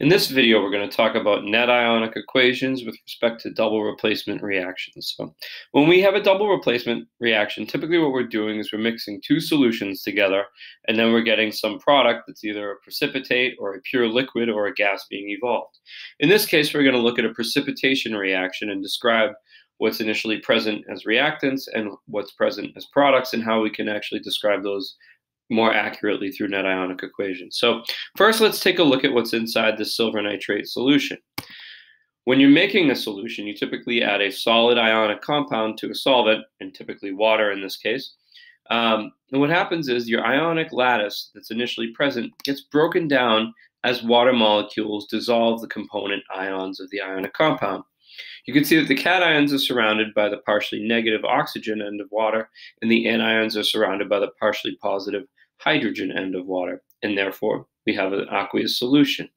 In this video, we're going to talk about net ionic equations with respect to double replacement reactions. So when we have a double replacement reaction, typically what we're doing is we're mixing two solutions together, and then we're getting some product that's either a precipitate or a pure liquid or a gas being evolved. In this case, we're going to look at a precipitation reaction and describe what's initially present as reactants and what's present as products and how we can actually describe those more accurately through net ionic equations. So first, let's take a look at what's inside the silver nitrate solution. When you're making a solution, you typically add a solid ionic compound to a solvent, and typically water in this case. Um, and what happens is your ionic lattice that's initially present gets broken down as water molecules dissolve the component ions of the ionic compound. You can see that the cations are surrounded by the partially negative oxygen end of water, and the anions are surrounded by the partially positive hydrogen end of water, and therefore we have an aqueous solution.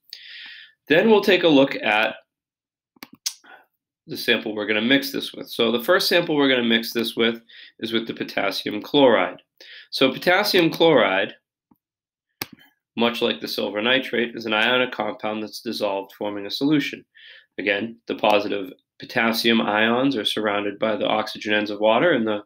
Then we'll take a look at the sample we're going to mix this with. So the first sample we're going to mix this with is with the potassium chloride. So potassium chloride, much like the silver nitrate, is an ionic compound that's dissolved forming a solution. Again, the positive potassium ions are surrounded by the oxygen ends of water and the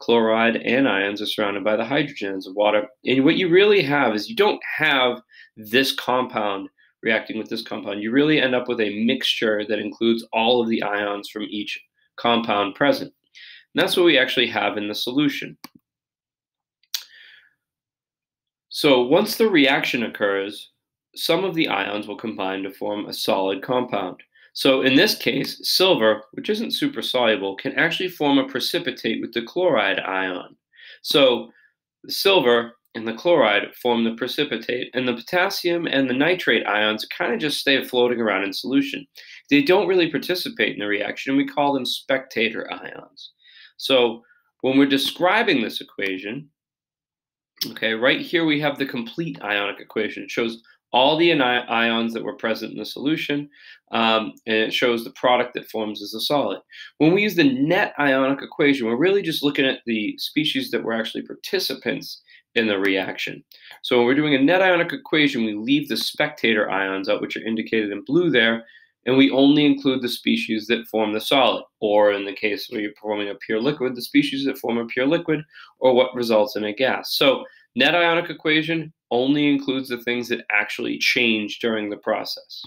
chloride anions are surrounded by the hydrogens of water. And what you really have is you don't have this compound reacting with this compound. You really end up with a mixture that includes all of the ions from each compound present. And that's what we actually have in the solution. So once the reaction occurs, some of the ions will combine to form a solid compound. So in this case, silver, which isn't super soluble, can actually form a precipitate with the chloride ion. So the silver and the chloride form the precipitate, and the potassium and the nitrate ions kind of just stay floating around in solution. They don't really participate in the reaction, and we call them spectator ions. So when we're describing this equation, okay, right here we have the complete ionic equation. It shows all the ions that were present in the solution, um, and it shows the product that forms as a solid. When we use the net ionic equation, we're really just looking at the species that were actually participants in the reaction. So when we're doing a net ionic equation, we leave the spectator ions out, which are indicated in blue there, and we only include the species that form the solid, or in the case where you're forming a pure liquid, the species that form a pure liquid, or what results in a gas. So net ionic equation only includes the things that actually change during the process.